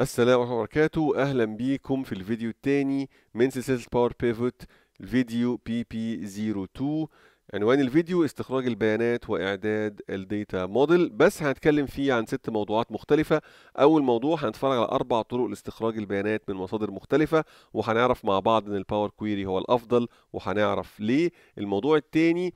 السلام عليكم وبركاته. أهلا بيكم في الفيديو الثاني من سلسلة Power Pivot الفيديو PP 02 عنوان الفيديو استخراج البيانات وإعداد ال data model بس هنتكلم فيه عن ست موضوعات مختلفة. أول موضوع هنتفرج على أربع طرق لاستخراج البيانات من مصادر مختلفة وهنعرف مع بعض إن ال Power Query هو الأفضل وهنعرف ليه. الموضوع الثاني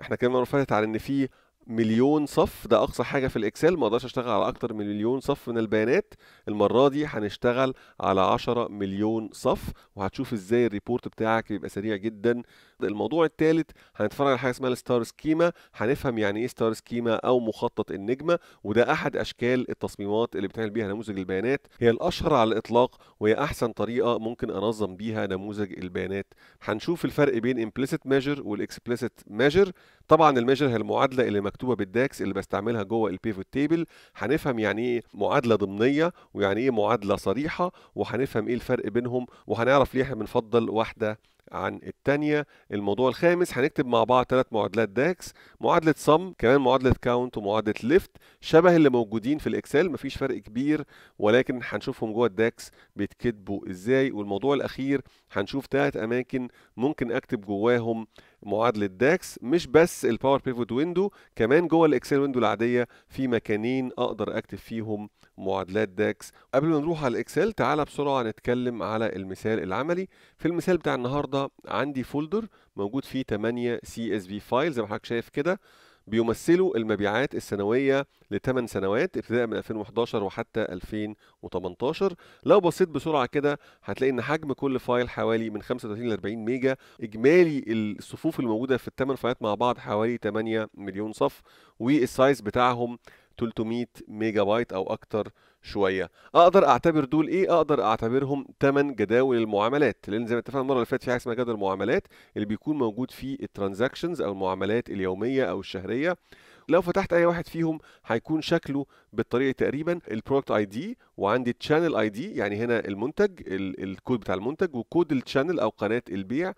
إحنا كنا فاتت على إن في مليون صف ده أقصى حاجة في ال Excel ما أقدرش أشتغل على أكتر من مليون صف من البيانات. المرة دي هنشتغل على 10 مليون صف وهتشوف إزاي ال report بتاعك بيبقى سريع جدا. الموضوع الثالث هنتفرج على حاجة اسمها ال star schema هنفهم يعني إيه star schema أو مخطط النجمة. وده أحد أشكال التصميمات اللي بتعمل بيها نموذج البيانات. هي الأشهر على الإطلاق وهي أحسن طريقة ممكن أنظم بيها نموذج البيانات. هنشوف الفرق بين implicit measure وال explicit measure. طبعا ال measure هي المعادلة اللي مكتوبة بال DAX اللي بستعملها جوه ال pivot table هنفهم يعني إيه معادلة ضمنية ويعني إيه معادلة صريحة وهنفهم إيه الفرق بينهم وهنعرف ليه إحنا بنفضل واحدة عن التانية. الموضوع الخامس هنكتب مع بعض ثلاث معادلات داكس معادلة سم كمان معادلة count ومعادلة left شبه اللي موجودين في ال Excel مفيش فرق كبير ولكن هنشوفهم جوه ال DAX بيتكتبوا إزاي. والموضوع الأخير هنشوف ثلاث أماكن ممكن أكتب جواهم معادله DAX مش بس ال Power Pivot window كمان جوه ال Excel window العادية في مكانين أقدر أكتب فيهم معادلات DAX. قبل ما نروح على ال Excel تعالى بسرعة نتكلم على المثال العملي. في المثال بتاع النهارده عندي folder موجود فيه 8 CSV file زي ما حضرتك شايف كده. بيمثلوا المبيعات السنوية لثمان سنوات ابتداء من 2011 وحتى 2018 لو بصيت بسرعة كده هتلاقي إن حجم كل file حوالي من 35 ل 40 ميجا. إجمالي الصفوف الموجودة في الثمان file ات مع بعض حوالي 8 مليون صف وال size بتاعهم 300 ميجا بايت أو أكتر. شوية. أقدر أعتبر دول إيه؟ أقدر أعتبرهم 8 جداول المعاملات لأن زي ما اتفقنا المرة اللي فاتت في حاجة اسمها جدول المعاملات اللي بيكون موجود فيه ال transactions أو المعاملات اليومية أو الشهرية. لو فتحت أي واحد فيهم هيكون شكله بالطريقة تقريبا ال product ID وعندي channel ID يعني هنا المنتج الكود بتاع المنتج وكود ال channel أو قناة البيع.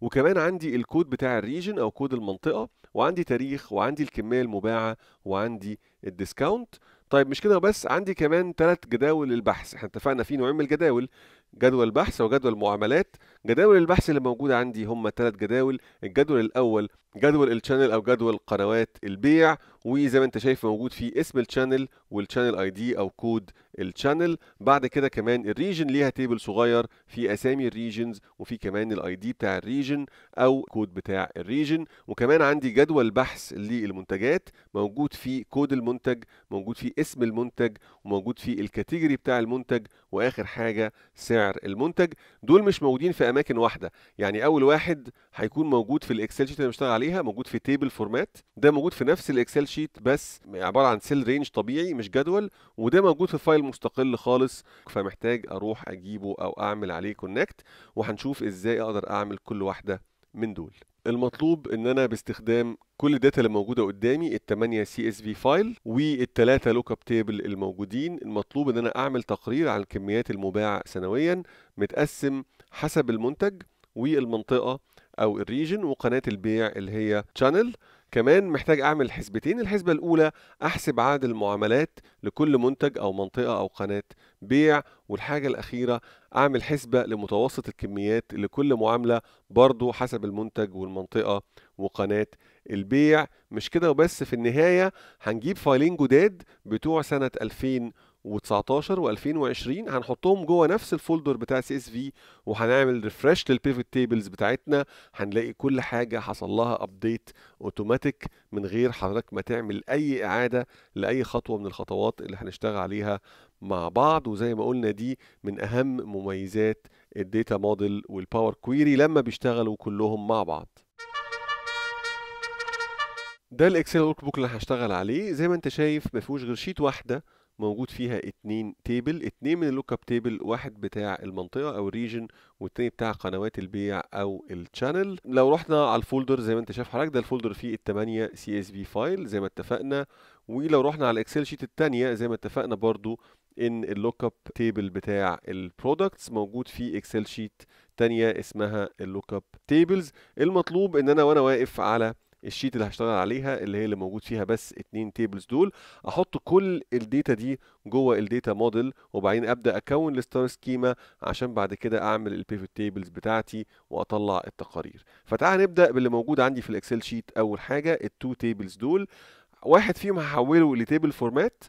وكمان عندي الكود بتاع ال region أو كود المنطقة وعندي تاريخ وعندي الكمية المباعة وعندي ال discount. طيب مش كده بس؟ عندي كمان ثلاث جداول للبحث. إحنا اتفقنا في نوعين من الجداول جدول بحث وجدول معاملات. جداول البحث اللي موجوده عندي هم ثلاث جداول. الجدول الأول جدول ال channel أو جدول قنوات البيع وزي ما أنت شايف موجود فيه اسم ال channel وال channel ID أو كود ال channel. بعد كده كمان ال region ليها table صغير في أسامي ال regions وفي كمان ال ID بتاع ال region أو كود بتاع ال region. وكمان عندي جدول بحث للمنتجات موجود فيه كود المنتج موجود فيه اسم المنتج وموجود فيه ال category بتاع المنتج وآخر حاجة سعر المنتج. دول مش موجودين في أماكن واحدة. يعني أول واحد هيكون موجود في ال Excel sheet اللي بشتغل عليها موجود في table format ده موجود في نفس ال Excel sheet بس عبارة عن cell range طبيعي مش جدول وده موجود في file مستقل خالص. فمحتاج أروح أجيبه أو أعمل عليه connect وهنشوف إزاي أقدر أعمل كل واحدة من دول. المطلوب إن أنا باستخدام كل ال data اللي موجودة قدامي الثمانيه CSV file والثلاثه lookup table الموجودين. المطلوب إن أنا أعمل تقرير عن الكميات المباعه سنويا متقسم حسب المنتج والمنطقة أو ال region وقناة البيع اللي هي channel كمان محتاج أعمل حسبتين الحسبة الأولى أحسب عدد المعاملات لكل منتج أو منطقة أو قناة بيع والحاجة الأخيرة أعمل حسبة لمتوسط الكميات لكل معاملة برضو حسب المنتج والمنطقة وقناة البيع. مش كده وبس في النهاية هنجيب file ين جداد بتوع سنة 2000 و19 و2020 هنحطهم جوه نفس ال folder بتاع CSV وهنعمل refresh لل pivot tables بتاعتنا. هنلاقي كل حاجة حصل لها update automatic من غير حضرتك ما تعمل أي إعادة لأي خطوة من الخطوات اللي هنشتغل عليها مع بعض. وزي ما قلنا دي من أهم مميزات ال data model وال Power Query لما بيشتغلوا كلهم مع بعض. ده ال Excel workbook اللي هشتغل عليه. زي ما أنت شايف ما فيهوش غير sheet واحدة موجود فيها اتنين table اتنين من ال lookup table واحد بتاع المنطقة أو ال region والتاني بتاع قنوات البيع أو ال channel لو رحنا على ال folder زي ما أنت شايف حضرتك ده ال folder فيه التمانية CSV file زي ما اتفقنا. ولو رحنا على ال Excel sheet التانية زي ما اتفقنا برضو إن ال lookup table بتاع ال products موجود في Excel sheet تانية اسمها ال lookup tables المطلوب إن أنا وأنا واقف على ال sheet اللي هشتغل عليها اللي هي اللي موجود فيها بس اتنين tables دول أحط كل ال data دي جوه ال data model وبعدين أبدأ أكون ال star schema عشان بعد كده أعمل ال pivot tables بتاعتي وأطلع التقارير. فتعال نبدأ باللي موجود عندي في ال Excel sheet أول حاجة ال two tables دول. واحد فيهم هحوله ل table format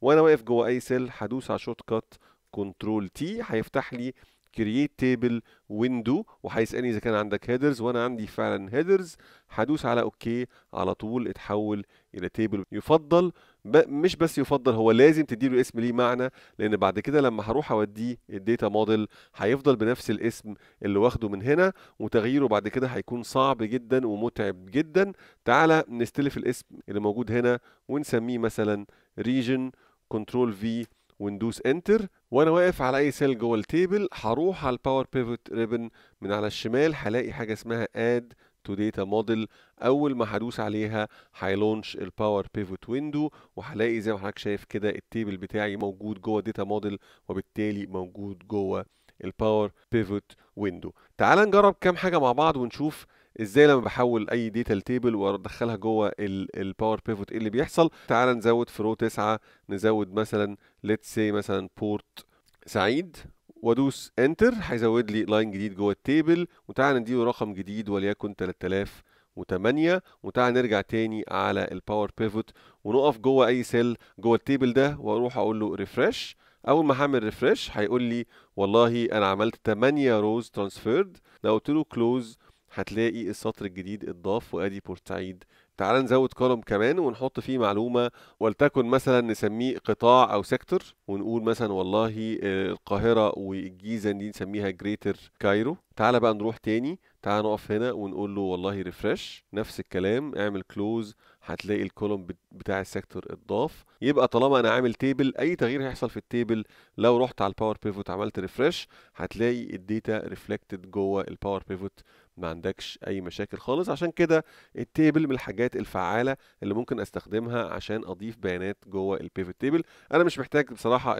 وأنا واقف جوه أي cell هدوس على shortcut Control T هيفتح لي create table window وهيسألني إذا كان عندك headers وأنا عندي فعلا headers هدوس على OK. على طول اتحول إلى table يفضل مش بس يفضل هو لازم تديله اسم ليه معنى. لأن بعد كده لما هروح أوديه ال data model هيفضل بنفس الاسم اللي واخده من هنا. وتغييره بعد كده هيكون صعب جدا ومتعب جدا. تعالى نستلف الاسم اللي موجود هنا ونسميه مثلا region Control V وأدوس Enter وأنا واقف على أي cell جوه ال table هروح على ال Power Pivot ribbon من على الشمال هلاقي حاجة اسمها add to data model أول ما هدوس عليها هي launch ال Power Pivot window وهلاقي زي ما حضرتك شايف كده ال table بتاعي موجود جوه data model وبالتالي موجود جوه ال Power Pivot window تعال نجرب كام حاجة مع بعض ونشوف إزاي لما بحول أي data ل table وأدخلها جوه ال Power Pivot إيه اللي بيحصل؟ تعال نزود في row 9 نزود مثلا let's say مثلا بورت سعيد وأدوس Enter هيزود لي line جديد جوه ال table وتعال نديله رقم جديد وليكن 3008 وتعال نرجع تاني على ال Power Pivot ونقف جوه أي cell جوه ال table ده وأروح أقول له refresh أول ما هعمل refresh هيقول لي والله أنا عملت 8 rows transferred لو قلت له close هتلاقي السطر الجديد اتضاف وادي بورسعيد. تعال نزود column كمان ونحط فيه معلومة ولتكن مثلا نسميه قطاع أو sector ونقول مثلا والله القاهرة والجيزة دي نسميها Greater Cairo. تعال بقى نروح تاني تعال نقف هنا ونقول له والله refresh نفس الكلام اعمل close هتلاقي ال column بتاع ال sector اتضاف. يبقى طالما أنا عامل table أي تغيير هيحصل في ال table لو رحت على ال Power Pivot عملت refresh هتلاقي ال data reflected جوه ال Power Pivot ما عندكش أي مشاكل خالص. عشان كده ال table من الحاجات الفعالة اللي ممكن أستخدمها عشان أضيف بيانات جوه ال pivot table أنا مش محتاج بصراحة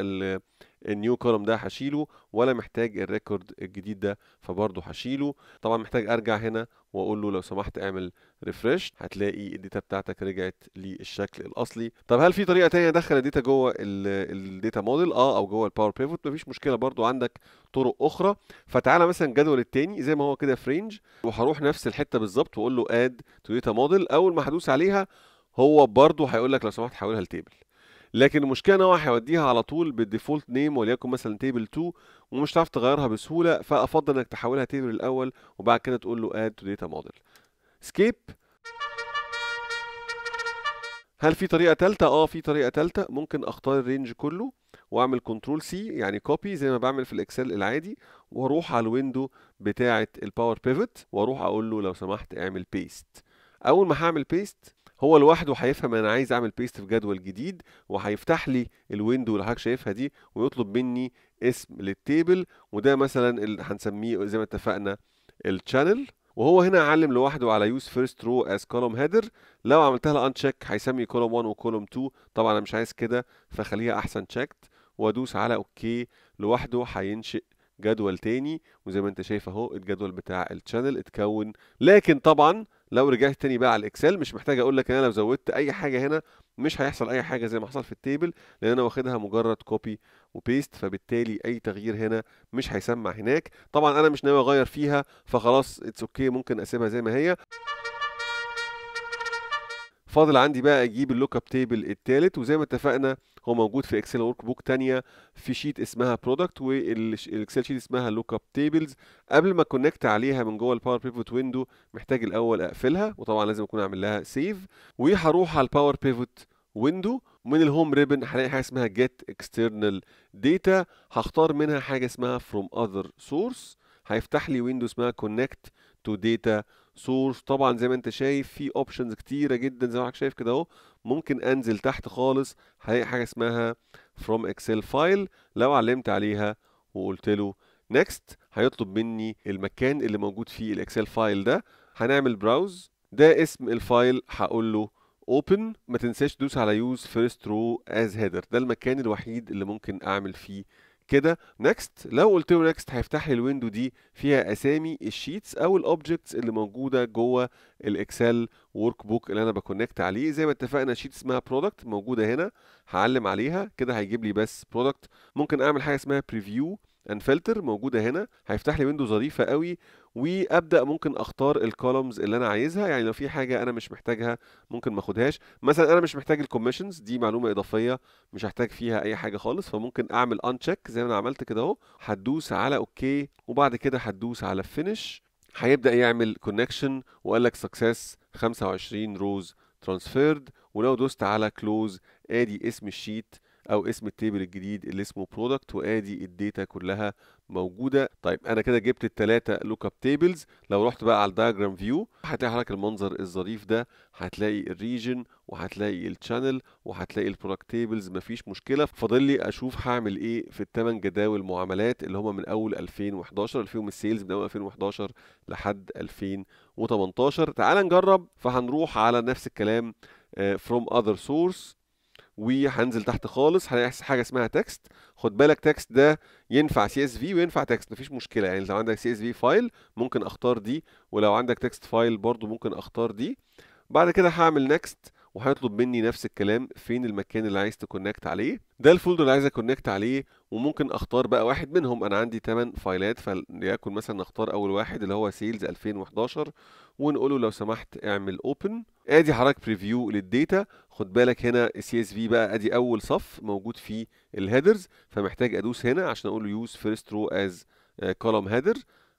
ال new column ده هشيله ولا محتاج ال record الجديد ده فبرضه هشيله. طبعا محتاج أرجع هنا وأقول له لو سمحت اعمل refresh هتلاقي ال data بتاعتك رجعت للشكل الأصلي. طب هل في طريقة تانية أدخل ال data جوه ال data model آه أو جوه ال Power Pivot مفيش مشكلة برضو عندك طرق أخرى. فتعالى مثلا الجدول التاني زي ما هو كده في range وهروح نفس الحتة بالظبط وأقول له add to data model أول ما هدوس عليها هو برضو هيقول لك لو سمحت حولها ل table لكن المشكلة إن هو هيوديها على طول بال default name وليكن مثلا table 2 ومش هتعرف تغيرها بسهولة فأفضل إنك تحولها table الأول وبعد كده تقول له add to data model escape هل في طريقة ثالثه آه في طريقة ثالثه ممكن أختار ال range كله وأعمل Control C يعني copy زي ما بعمل في ال Excel العادي وأروح على ال window بتاعة ال Power Pivot وأروح أقول له لو سمحت اعمل paste أول ما هعمل paste هو لوحده هيفهم أنا عايز أعمل paste في جدول جديد وهيفتح لي ال window اللي حضرتك شايفها دي ويطلب مني اسم لل table وده مثلا اللي هنسميه زي ما اتفقنا ال channel وهو هنا علم لوحده على use first row as column header لو عملتها له uncheck هيسمي column 1 و column 2 طبعا أنا مش عايز كده فخليها أحسن checked وأدوس على OK لوحده هينشئ جدول تاني. وزي ما أنت شايف أهو الجدول بتاع ال channel اتكون. لكن طبعا لو رجعت تاني بقى على ال Excel مش محتاج أقول لك إن أنا لو زودت أي حاجة هنا مش هيحصل أي حاجة زي ما حصل في ال table لأن أنا واخدها مجرد copy و paste فبالتالي أي تغيير هنا مش هيسمع هناك. طبعا أنا مش ناوي أغير فيها فخلاص it's OK ممكن أسيبها زي ما هي. فاضل عندي بقى أجيب ال lookup table التالت وزي ما اتفقنا هو موجود في Excel workbook تانية في sheet اسمها product وال Excel sheet اسمها lookup tables قبل ما connect عليها من جوه ال Power Pivot window محتاج الأول أقفلها وطبعا لازم أكون اعمل لها save وهروح على ال Power Pivot window من ال Home ribbon هلاقي حاجة اسمها get external data هختار منها حاجة اسمها from other source هيفتح لي window اسمها connect to data source طبعا زي ما أنت شايف في options كتيرة جدا زي ما حضرتك شايف كده أهو. ممكن أنزل تحت خالص هلاقي حاجة اسمها from Excel file لو علمت عليها وقلت له next هيطلب مني المكان اللي موجود فيه ال Excel file ده. هنعمل browse ده اسم ال file هقول له open ما تنساش تدوس على use first row as header ده المكان الوحيد اللي ممكن أعمل فيه كده. next لو قلت له next هيفتح لي ال window دي فيها أسامي ال sheets أو ال objects اللي موجودة جوه ال Excel workbook اللي أنا ب connect عليه. زي ما اتفقنا sheet اسمها product موجودة هنا هعلم عليها. كده هيجيب لي بس product ممكن أعمل حاجة اسمها preview and filter موجودة هنا. هيفتح لي window ظريفة قوي وأبدأ ممكن أختار ال columns اللي أنا عايزها. يعني لو في حاجة أنا مش محتاجها ممكن ما أخدهاش. مثلا أنا مش محتاج ال commissions دي معلومة إضافية مش هحتاج فيها أي حاجة خالص فممكن أعمل uncheck زي ما أنا عملت كده أهو. هتدوس على okay وبعد كده هتدوس على finish هيبدأ يعمل connection وقال لك success 25 rows transferred ولو دوست على close آدي اسم ال sheet أو اسم ال table الجديد اللي اسمه product وآدي ال data كلها موجودة. طيب أنا كده جبت الثلاثه lookup tables لو رحت بقى على ال diagram view هتلاقي حضرتك المنظر الظريف ده هتلاقي ال region وهتلاقي ال channel وهتلاقي ال product tables مفيش مشكلة. فاضل لي أشوف هعمل إيه في الثمان جداول معاملات اللي هم من أول 2011 اللي فيهم ال sales من أول 2011 لحد 2018 تعال نجرب. فهنروح على نفس الكلام from other source وهنزل تحت خالص هلاقي حاجة اسمها text خد بالك text ده ينفع CSV وينفع text مفيش مشكلة. يعني لو عندك CSV file ممكن أختار دي ولو عندك text file برضو ممكن أختار دي. بعد كده هعمل next وهيطلب مني نفس الكلام فين المكان اللي عايز ت connect عليه. ده ال folder اللي عايز أ connect عليه وممكن أختار بقى واحد منهم. أنا عندي 8 فايلات فليكن مثلا نختار أول واحد اللي هو sales 2011 ونقول له لو سمحت اعمل open آدي حضرتك preview لل data. خد بالك هنا ال CSV بقى آدي أول صف موجود فيه ال headers فمحتاج أدوس هنا عشان أقول له use first row as column header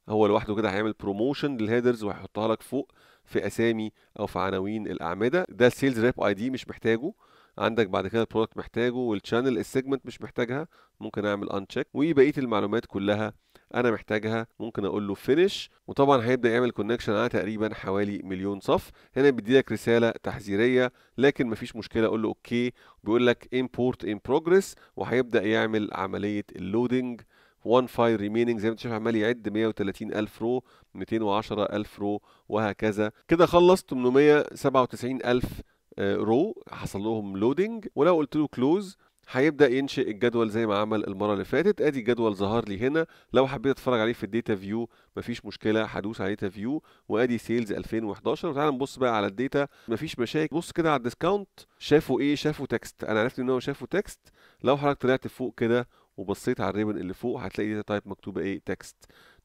هو لوحده كده هيعمل promotion لل headers وهيحطها لك فوق في أسامي أو في عناوين الأعمدة. ده ال sales rep ID مش محتاجه. عندك بعد كده ال product محتاجه وال channel ال segment مش محتاجها ممكن أعمل uncheck وبقيه المعلومات كلها أنا محتاجها ممكن أقول له finish وطبعا هيبدأ يعمل connection على تقريبا حوالي مليون صف. هنا بيدي لك رسالة تحذيرية لكن مفيش مشكلة أقول له okay بيقول لك import in progress. وهيبدأ يعمل عملية ال loading one file remaining زي ما أنت شايف عمال يعد 130 ألف row 210 ألف row وهكذا. كده خلص 897 ألف row حصل لهم loading ولو قلت له close هيبدأ ينشئ الجدول زي ما عمل المرة اللي فاتت. أدي الجدول ظهر لي هنا. لو حبيت أتفرج عليه في ال data view مفيش مشكلة. هدوس على data view وأدي sales 2011 وتعالى نبص بقى على ال data. مفيش مشاكل. بص كده على ال discount شافوا إيه؟ شافوا text أنا عرفت إن هو شافوا text لو حضرتك طلعت فوق كده وبصيت على ال ribbon اللي فوق هتلاقي data type مكتوبة إيه؟ text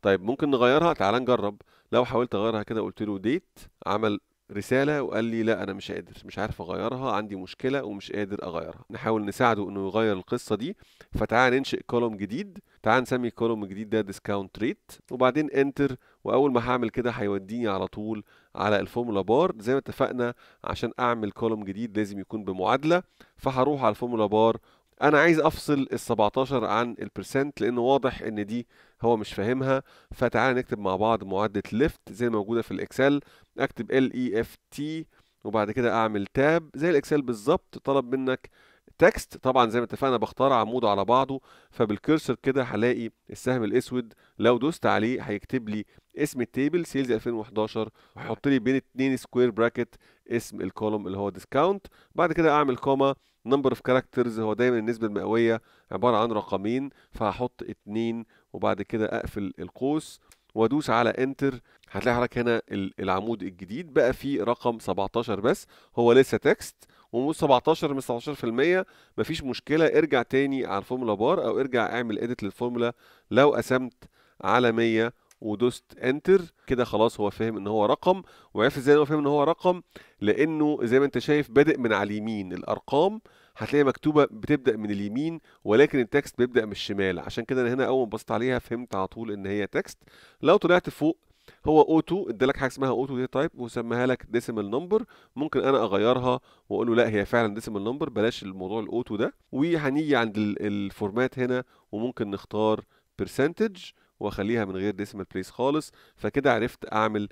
طيب ممكن نغيرها؟ تعال نجرب. لو حاولت أغيرها كده قلت له date عمل رسالة وقال لي لا أنا مش قادر مش عارف أغيرها عندي مشكلة ومش قادر أغيرها. نحاول نساعده إنه يغير القصة دي. فتعال ننشئ column جديد. تعال نسمي ال column الجديد ده discount rate وبعدين enter وأول ما هعمل كده هيوديني على طول على ال formula bar. زي ما اتفقنا عشان أعمل column جديد لازم يكون بمعادلة. فهروح على ال formula bar. أنا عايز أفصل ال 17 عن ال percent لأنه واضح إن دي هو مش فاهمها فتعال نكتب مع بعض معادلة left زي موجودة في ال Excel أكتب L E F T وبعد كده أعمل tab زي ال Excel بالظبط طلب منك text طبعا زي ما اتفقنا بختار عمود على بعضه فبال cursor كده هلاقي السهم الأسود. لو دوست عليه هيكتب لي اسم ال table sales 2011 وهيحط لي بين اتنين square bracket اسم ال column اللي هو discount بعد كده أعمل comma number of characters هو دايما النسبة المئوية عبارة عن رقمين فهحط اتنين وبعد كده أقفل القوس وأدوس على enter هتلاقي حضرتك هنا العمود الجديد. بقى فيه رقم 17 بس. هو لسه text ومش 17 من 17% مفيش مشكلة. ارجع تاني على ال formula bar أو ارجع اعمل edit لل formula. لو قسمت على 100 ودوست enter كده خلاص هو فاهم إن هو رقم وعرف إزاي إن هو فاهم إن هو رقم لأنه زي ما أنت شايف بادئ من على اليمين الأرقام هتلاقي مكتوبة بتبدأ من اليمين ولكن ال text بيبدأ من الشمال. عشان كده أنا هنا أول ما بصيت عليها فهمت على طول إن هي text. لو طلعت فوق هو auto إدالك حاجة اسمها auto data type وسماها لك decimal number ممكن أنا أغيرها واقول له لا هي فعلا decimal number بلاش الموضوع ال auto ده. وهنيجي عند ال format هنا وممكن نختار percentage واخليها من غير decimal place خالص. فكده عرفت أعمل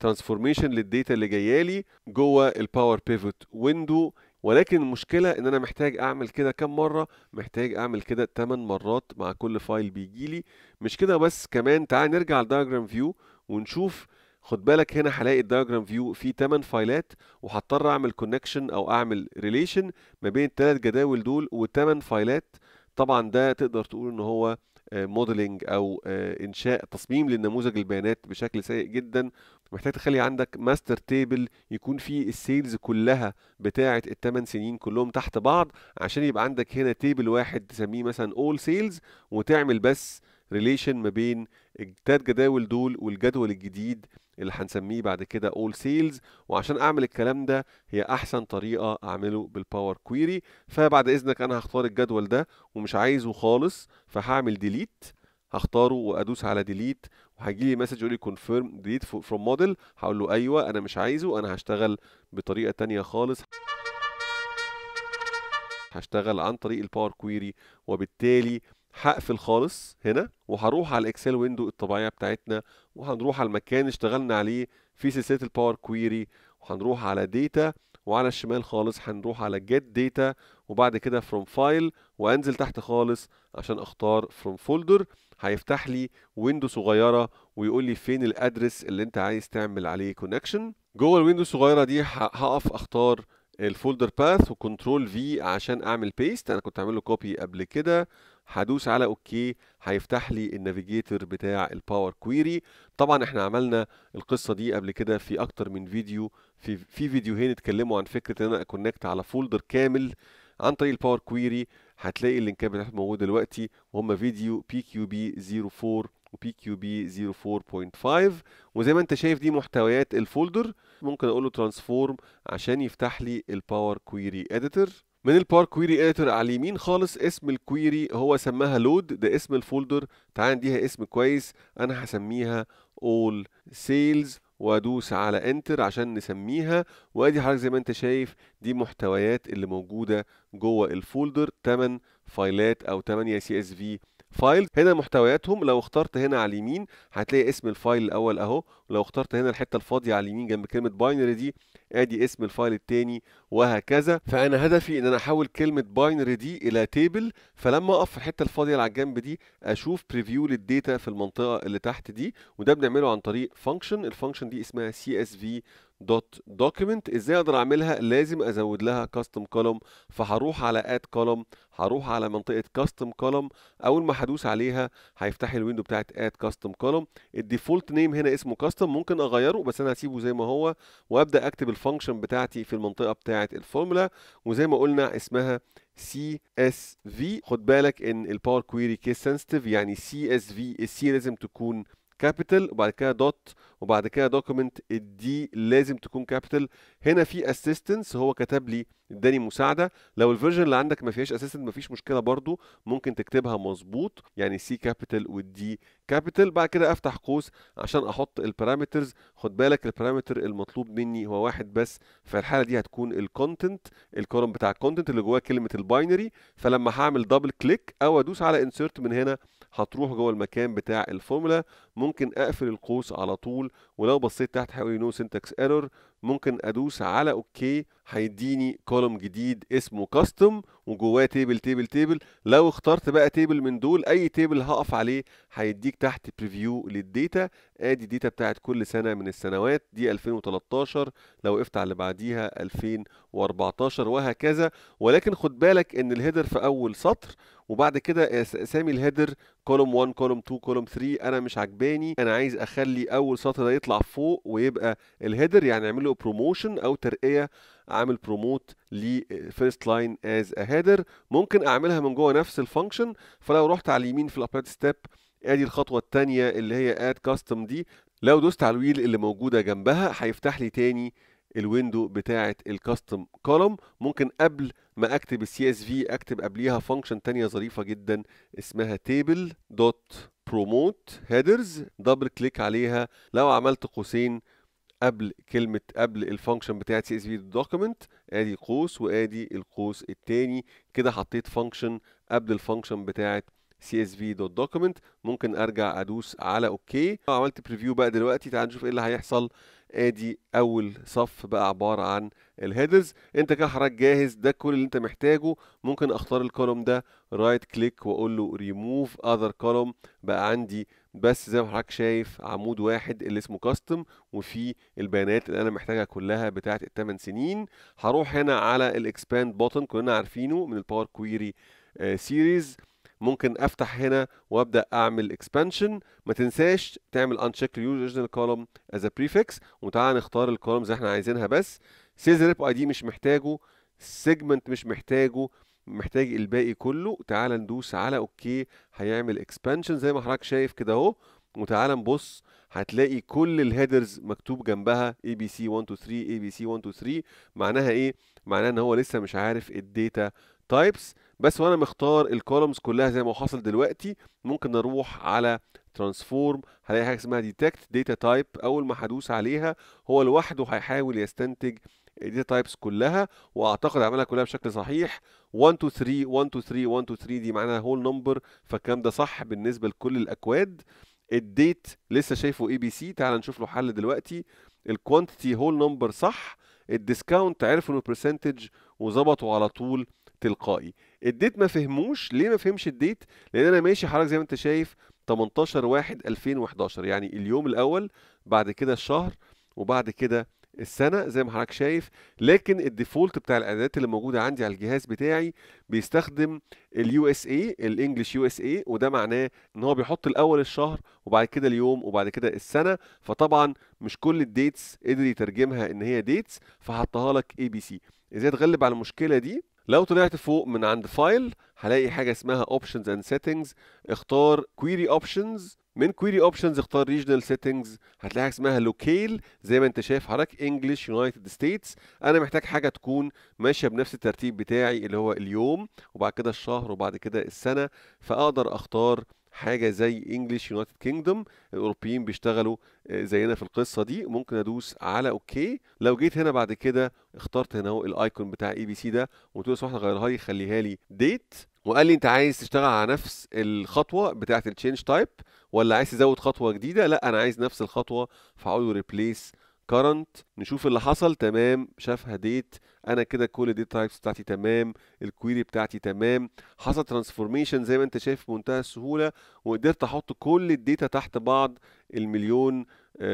transformation لل data اللي جاية لي جوه ال Power Pivot window ولكن المشكلة إن أنا محتاج أعمل كده كام مرة؟ محتاج أعمل كده 8 مرات مع كل file بيجي لي. مش كده بس كمان تعال نرجع لل diagram view ونشوف. خد بالك هنا هلاقي ال diagram view فيه 8 فايلات وهضطر أعمل connection أو أعمل relation ما بين الثلاث جداول دول و8 فايلات. طبعا ده تقدر تقول إن هو modeling أو آه، إنشاء تصميم للنموذج البيانات بشكل سيء جدا. محتاج تخلي عندك master table يكون فيه ال sales كلها بتاعة الثمان سنين كلهم تحت بعض عشان يبقى عندك هنا table واحد تسميه مثلا all sales وتعمل بس relation ما بين التلات جداول دول والجدول الجديد اللي هنسميه بعد كده all sales. وعشان أعمل الكلام ده هي أحسن طريقة أعمله بال Power Query فبعد إذنك أنا هختار الجدول ده ومش عايزه خالص فهعمل delete هختاره وأدوس على delete وهيجي لي message يقول لي confirm delete from model هقول له أيوه أنا مش عايزه. أنا هشتغل بطريقة تانية خالص. هشتغل عن طريق الـ Power Query وبالتالي هقفل خالص هنا وهروح على الـ Excel window الطبيعية بتاعتنا وهنروح على المكان اللي اشتغلنا عليه في سلسلة الـ Power Query وهنروح على data وعلى الشمال خالص هنروح على get data وبعد كده from file وأنزل تحت خالص عشان أختار from folder هيفتح لي window صغيرة ويقول لي فين الـ address اللي أنت عايز تعمل عليه connection جوه الـ window الصغيرة دي هقف أختار الـ folder path و control V عشان أعمل paste أنا كنت عامل له copy قبل كده. هدوس على OK هيفتح لي الـ navigator بتاع الـ Power Query طبعا إحنا عملنا القصة دي قبل كده في أكتر من فيديو في في فيديوهين اتكلموا عن فكرة إن أنا أ connect على folder كامل عن طريق الـ Power Query هتلاقي اللينكات بتاعتهم موجودة دلوقتي وهم فيديو PQP 04 و PQP 04.5 وزي ما أنت شايف دي محتويات الـ folder ممكن أقول له transform عشان يفتح لي الـ Power Query editor من الـ Power Query editor على اليمين خالص اسم الـ query هو سماها load ده اسم الـ folder تعال نديها اسم كويس أنا هسميها all sales وأدوس على enter عشان نسميها. وأدي حضرتك زي ما أنت شايف دي محتويات اللي موجودة جوه الـ folder 8 فايلات أو 8 CSV file. هنا محتوياتهم لو اخترت هنا على اليمين هتلاقي اسم الـ file الأول أهو. ولو اخترت هنا الحتة الفاضية على اليمين جنب كلمة binary دي ادي اسم الـ file التاني وهكذا. فأنا هدفي إن أنا أحول كلمة binary دي إلى table فلما أقف في الحتة الفاضية اللي على الجنب دي أشوف preview للـ data في المنطقة اللي تحت دي وده بنعمله عن طريق function الـ function دي اسمها CSV dot document إزاي أقدر اعملها؟ لازم ازود لها custom column فهروح على add column هروح على منطقة custom column أول ما هدوس عليها هيفتح الـ window بتاعت add custom column الـ default name هنا اسمه custom ممكن أغيره بس أنا هسيبه زي ما هو وأبدأ أكتب الـ function بتاعتي في المنطقة بتاعه الفورمولا وزي ما قلنا اسمها CSV خد بالك إن الباور كويري كيس سنسيتيف يعني CSV الـ C لازم تكون capital وبعد كده dot وبعد كده document الـ D لازم تكون capital هنا في assistance هو كتب لي اداني مساعدة. لو الـ version اللي عندك ما فيهاش assistant ما فيش مشكلة برضو ممكن تكتبها مظبوط يعني C capital والـ D capital بعد كده أفتح قوس عشان أحط الـ parameters خد بالك الـ parameter المطلوب مني هو واحد بس في الحاله دي هتكون الـ content الـ column بتاع الـ content اللي جواه كلمة الـ binary فلما هعمل double click أو أدوس على insert من هنا هتروح جوه المكان بتاع الفورمولا ممكن أقفل القوس على طول ولو بصيت تحت هيقول لي no syntax error ممكن أدوس على OK هيديني column جديد اسمه custom وجواه table table table لو اخترت بقى table من دول أي table هقف عليه هيديك تحت preview للـ data آدي الـ data بتاعت كل سنة من السنوات. دي 2013 لو وقفت على اللي بعديها 2014 وهكذا. ولكن خد بالك إن الـ header في أول سطر وبعد كده أسامي الـ header column 1 column 2 column 3 أنا مش عجباني أنا عايز أخلي أول سطر ده يطلع فوق ويبقى الـ header يعني أعمل له promotion أو ترقية أعمل promote لـ first line as a header ممكن أعملها من جوه نفس الـ function فلو رحت على اليمين في الـ applied step أدي الخطوة الثانية اللي هي add custom دي. لو دوست على الـ wheel اللي موجودة جنبها هيفتح لي تاني الـ window بتاعة الـ custom column ممكن قبل ما أكتب الـ CSV أكتب قبليها function تانية ظريفة جدا اسمها table dot promote headers double click عليها. لو عملت قوسين قبل كلمة قبل الـ function بتاعت CSV document آدي قوس وآدي القوس التاني. كده حطيت function قبل الـ function بتاعت csv.document ممكن أرجع أدوس على OK. عملت preview بقى دلوقتي تعال نشوف إيه اللي هيحصل. ادي اول صف بقى عبارة عن الـ headers. انت كده حضرتك جاهز ده كل اللي انت محتاجه. ممكن اختار الـ column ده right click واقول له ريموف اذر كولوم بقى عندي بس زي ما حضرتك شايف عمود واحد اللي اسمه custom وفي البيانات اللي أنا محتاجها كلها بتاعه الثمان سنين. هروح هنا على الـ expand button كلنا عارفينه من الـ Power Query series ممكن أفتح هنا وأبدأ أعمل expansion ما تنساش تعمل uncheck original column as a prefix. وتعالى نختار الـ columns اللي إحنا عايزينها بس. sales rep ID مش محتاجه. segment مش محتاجه. محتاج الباقي كله. تعال ندوس على OK. هيعمل expansion زي ما حضرتك شايف كده أهو. وتعال نبص. هتلاقي كل الـ headers مكتوب جنبها. ABC 1 2 3 ABC 1 2 3 معناها إيه؟ معناها إن هو لسه مش عارف الـ data types بس وأنا مختار الـ columns كلها زي ما حصل دلوقتي ممكن أروح على transform هلاقي حاجة اسمها detect data type أول ما هدوس عليها هو لوحده هيحاول يستنتج الـ data types كلها وأعتقد عملها كلها بشكل صحيح. 1 2 3 1 2 3 1 2 3 دي معناها whole number فالكلام ده صح بالنسبة لكل الأكواد. الـ date لسه شايفه ABC تعال نشوف له حل دلوقتي. الـ quantity whole number صح ال discount عرفوا إنه percentage وظبطوا على طول تلقائي. ال date ما فهموش ليه ما فهمش ال date؟ لأن أنا ماشي حضرتك زي ما أنت شايف 18 1 2011 يعني اليوم الأول بعد كده الشهر وبعد كده السنة زي ما حضرتك شايف. لكن ال default بتاع الإعدادات اللي موجودة عندي على الجهاز بتاعي بيستخدم ال USA ال English US اي وده معناه إن هو بيحط الأول الشهر وبعد كده اليوم وبعد كده السنة. فطبعا مش كل ال dates قدر يترجمها إن هي dates فحطها لك ABC إزاي تغلب على المشكلة دي لو طلعت فوق من عند file هلاقي حاجة اسمها options and settings اختار query options من query options اختار regional settings هتلاقي حاجة اسمها locale زي ما انت شايف حضرتك English United States أنا محتاج حاجة تكون ماشية بنفس الترتيب بتاعي اللي هو اليوم وبعد كده الشهر وبعد كده السنة. فأقدر أختار حاجة زي English United Kingdom الأوروبيين بيشتغلوا زينا في القصة دي. ممكن أدوس على OK. لو جيت هنا بعد كده اخترت هنا أهو ال icon بتاع ABC ده وقلت له واحدة غيرها لي خليها لي date وقال لي أنت عايز تشتغل على نفس الخطوة بتاعة ال change type ولا عايز تزود خطوة جديدة؟ لا أنا عايز نفس الخطوة فهقول له replace current نشوف اللي حصل تمام. شافها date أنا كده كل ال data types بتاعتي تمام ال query بتاعتي تمام. حصل transformation زي ما أنت شايف بمنتهى السهولة وقدرت أحط كل ال data تحت بعض. المليون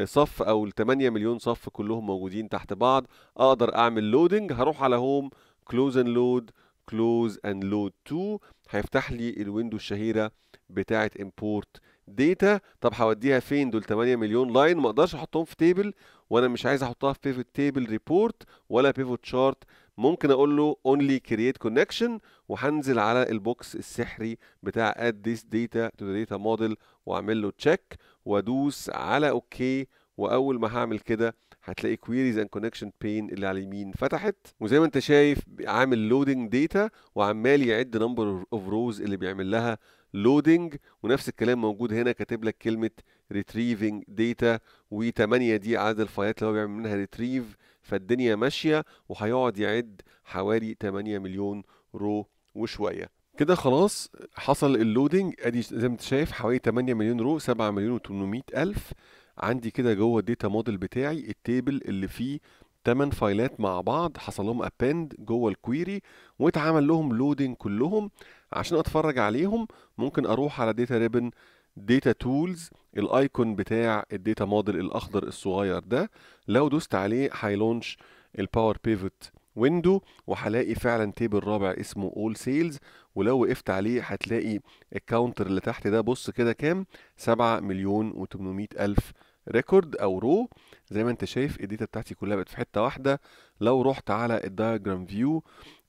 صف أو ال 8 مليون صف كلهم موجودين تحت بعض. أقدر أعمل loading هروح على home close and load close and load to هيفتح لي ال window الشهيرة بتاعة import data طب هوديها فين؟ دول 8 مليون line ما أقدرش احطهم في table وأنا مش عايز احطها في pivot table report ولا pivot chart ممكن أقول له only create connection وهنزل على ال box السحري بتاع add this data to the data model واعمل له check وادوس على OK واول ما هعمل كده هتلاقي queries and connection pane اللي على اليمين فتحت. وزي ما انت شايف عامل loading data وعمال يعد number of rows اللي بيعمل لها loading ونفس الكلام موجود هنا كاتب لك كلمة retrieving data و8 دي عدد ال file ات اللي هو بيعمل منها retrieve فالدنيا ماشية وهيقعد يعد حوالي 8 مليون row وشوية. كده خلاص حصل ال loading أدي زي ما انت شايف حوالي 8 مليون row 7 مليون و800 ألف. عندي كده جوه ال data model بتاعي ال table اللي فيه 8 file ات مع بعض حصل لهم append جوه ال query واتعمل لهم loading كلهم. عشان أتفرج عليهم ممكن أروح على data ribbon data tools ال icon بتاع ال data model الأخضر الصغير ده لو دوست عليه هي launch ال Power Pivot window وهلاقي فعلا table رابع اسمه all sales ولو وقفت عليه هتلاقي ال counter اللي تحت ده بص كده كام؟ 7 مليون و800 ألف record أو row زي ما أنت شايف ال data بتاعتي كلها بقت في حتة واحدة. لو رحت على ال diagram view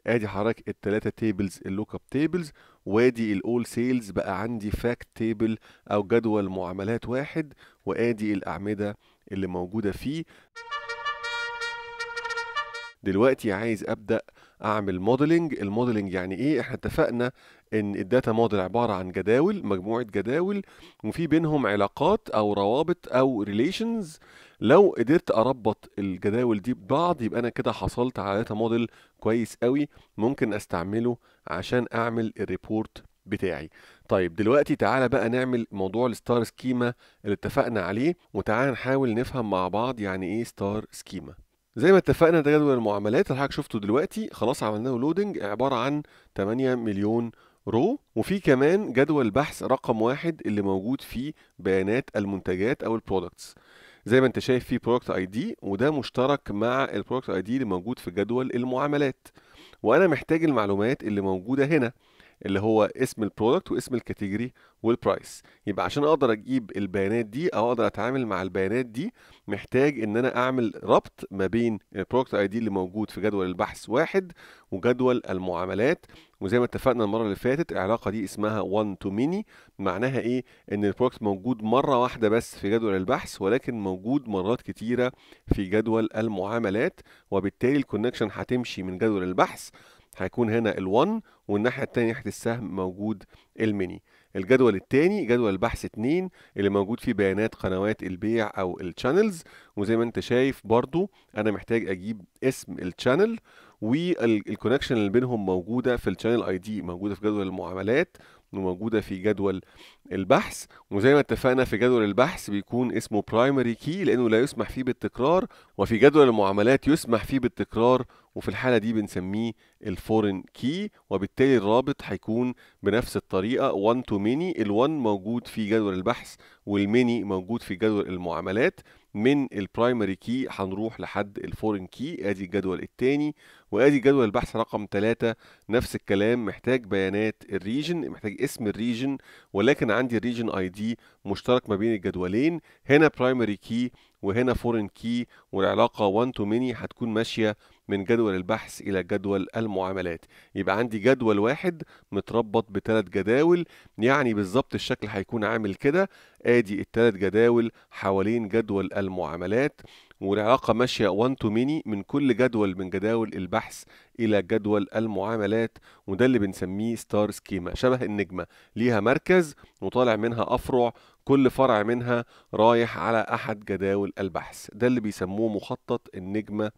ادي حضرتك التلاتة tables ال lookup tables وادي ال all sales بقى عندي fact table أو جدول معاملات واحد وادي الأعمدة اللي موجودة فيه. دلوقتي عايز أبدأ أعمل modeling ال modeling يعني إيه؟ إحنا اتفقنا إن ال data model عبارة عن جداول مجموعة جداول وفي بينهم علاقات أو روابط أو relations لو قدرت أربط الجداول دي ببعض يبقى أنا كده حصلت على data model كويس قوي ممكن أستعمله عشان أعمل ال report بتاعي. طيب دلوقتي تعالى بقى نعمل موضوع ال star schema اللي اتفقنا عليه وتعالى نحاول نفهم مع بعض يعني إيه star schema زي ما اتفقنا ده جدول المعاملات اللي حضرتك شفته دلوقتي خلاص عملنا له loading عبارة عن 8 مليون row وفي كمان جدول بحث رقم واحد اللي موجود فيه بيانات المنتجات أو ال products زي ما انت شايف في product ID وده مشترك مع ال product ID اللي موجود في جدول المعاملات. وأنا محتاج المعلومات اللي موجودة هنا. اللي هو اسم ال product واسم ال category وال price يبقى عشان أقدر أجيب البيانات دي أو أقدر أتعامل مع البيانات دي محتاج إن أنا أعمل ربط ما بين ال product ID اللي موجود في جدول البحث واحد وجدول المعاملات. وزي ما اتفقنا المرة اللي فاتت العلاقة دي اسمها 1 to many معناها إيه؟ إن ال product موجود مرة واحدة بس في جدول البحث ولكن موجود مرات كتيرة في جدول المعاملات وبالتالي ال connection هتمشي من جدول البحث هيكون هنا ال1 والناحية الثانية ناحية السهم موجود ال many الجدول الثاني جدول البحث 2 اللي موجود فيه بيانات قنوات البيع أو ال channels وزي ما انت شايف برضو أنا محتاج أجيب اسم ال channel وال connection اللي بينهم موجودة في ال channel ID موجودة في جدول المعاملات وموجودة في جدول البحث. وزي ما اتفقنا في جدول البحث بيكون اسمه primary key لأنه لا يسمح فيه بالتكرار وفي جدول المعاملات يسمح فيه بالتكرار وفي الحالة دي بنسميه ال foreign key وبالتالي الرابط هيكون بنفس الطريقة 1 to many ال1 موجود في جدول البحث وال many موجود في جدول المعاملات. من ال primary key هنروح لحد ال foreign key آدي الجدول الثاني وآدي جدول البحث رقم 3 نفس الكلام محتاج بيانات ال region محتاج اسم ال region ولكن عندي ال region ID مشترك ما بين الجدولين. هنا primary key وهنا foreign key والعلاقة 1 to many هتكون ماشية من جدول البحث إلى جدول المعاملات. يبقى عندي جدول واحد متربط بثلاث جداول يعني بالظبط الشكل هيكون عامل كده. آدي الثلاث جداول حوالين جدول المعاملات والعلاقة ماشية 1 to many من كل جدول من جداول البحث إلى جدول المعاملات وده اللي بنسميه star schema شبه النجمة. ليها مركز وطالع منها أفرع كل فرع منها رايح على أحد جداول البحث. ده اللي بيسموه مخطط النجمة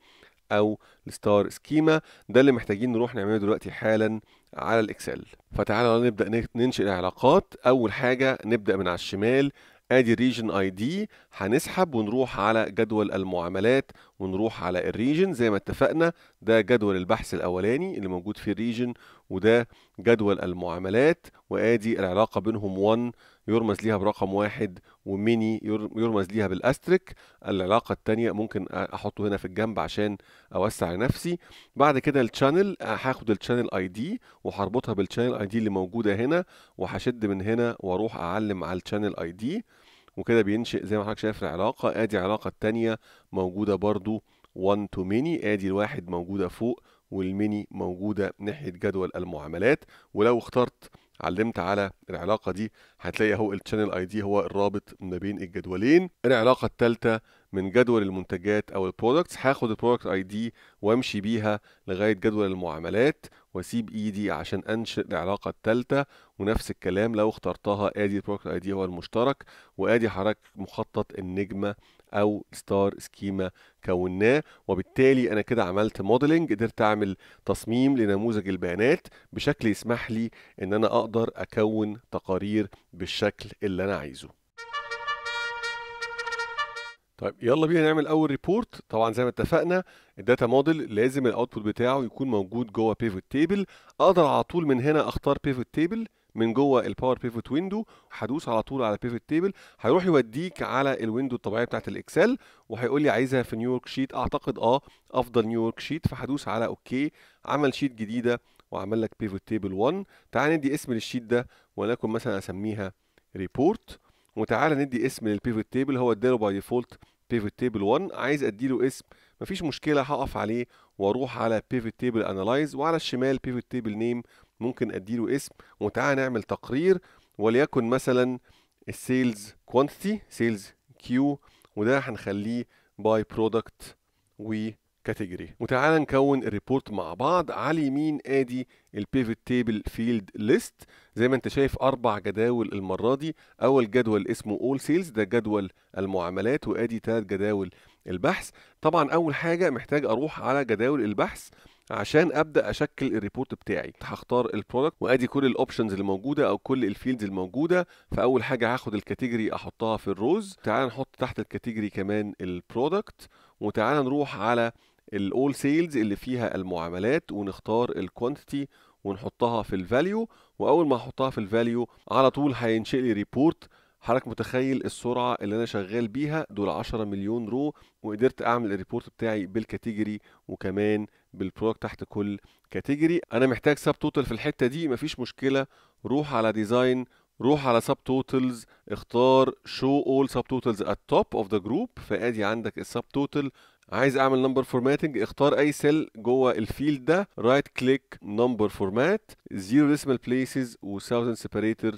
أو ال star schema. ده اللي محتاجين نروح نعمله دلوقتي حالا على ال Excel. فتعالى نبدأ ننشئ العلاقات. أول حاجة نبدأ من على الشمال. أدي region ID هنسحب ونروح على جدول المعاملات ونروح على ال region زي ما اتفقنا ده جدول البحث الأولاني اللي موجود في ال region وده جدول المعاملات وآدي العلاقة بينهم 1 يرمز ليها برقم واحد و many يرمز ليها بال asterisk. العلاقة التانية ممكن أحطه هنا في الجنب عشان أوسع لنفسي بعد كده ال channel هاخد ال channel ID وهربطها بال channel ID اللي موجودة هنا وهشد من هنا وأروح أعلم على ال channel ID وكده بينشئ زي ما حضرتك شايف العلاقة. آدي العلاقة التانية موجودة برضو 1 to many آدي الواحد موجودة فوق وال many موجودة ناحية جدول المعاملات ولو اخترت علمت على العلاقة دي هتلاقي اهو ال channel ID هو الرابط ما بين الجدولين. العلاقة الثالثة من جدول المنتجات أو ال products هاخد ال product ID وامشي بيها لغاية جدول المعاملات واسيب ايدي عشان أنشئ العلاقة الثالثة ونفس الكلام لو اخترتها. آدي ال product ID هو المشترك وآدي حضرتك مخطط النجمة أو star schema كوناه وبالتالي أنا كده عملت modeling قدرت أعمل تصميم لنموذج البيانات بشكل يسمح لي إن أنا أقدر أكون تقارير بالشكل اللي أنا عايزه. طيب يلا بينا نعمل أول report طبعا زي ما اتفقنا ال data model لازم ال output بتاعه يكون موجود جوه pivot table أقدر على طول من هنا أختار pivot table من جوه ال Power Pivot window هدوس على طول على pivot table هيروح يوديك على ال window الطبيعية بتاعت ال Excel وهيقول لي عايزها في new worksheet أعتقد آه أفضل new worksheet فهدوس على OK عمل sheet جديدة وعمل لك pivot table 1 تعال ندي اسم لل sheet ده وليكن مثلا أسميها report وتعالى ندي اسم لل pivot table هو اداله by default pivot table 1 عايز اديله اسم مفيش مشكلة هقف عليه وأروح على pivot table analyze وعلى الشمال pivot table name ممكن اديله اسم. وتعالى نعمل تقرير وليكن مثلا ال sales quantity sales Q وده هنخليه by product و category وتعالى نكون ال report مع بعض. على اليمين آدي ال pivot table field list زي ما انت شايف أربع جداول المرة دي. أول جدول اسمه all sales ده جدول المعاملات. وآدي ثلاث جداول البحث. طبعا أول حاجة محتاج أروح على جداول البحث عشان أبدأ أشكل ال report بتاعي. هختار ال product وآدي كل ال options اللي موجودة أو كل ال fields الموجودة. فأول حاجة هاخد ال category أحطها في ال rows تعال نحط تحت ال category كمان ال product وتعال نروح على ال all sales اللي فيها المعاملات ونختار ال quantity ونحطها في ال value وأول ما احطها في ال value على طول هينشئ لي report حضرتك متخيل السرعة اللي أنا شغال بيها؟ دول 10 مليون row وقدرت أعمل ال report بتاعي بال category وكمان بال product تحت كل category أنا محتاج subtotal في الحتة دي مفيش مشكلة. روح على design روح على subtotals اختار show all subtotals at top of the group فآدي عندك ال subtotal عايز أعمل number formatting اختار أي cell جوه ال field ده right click number format zero decimal places و1000 separator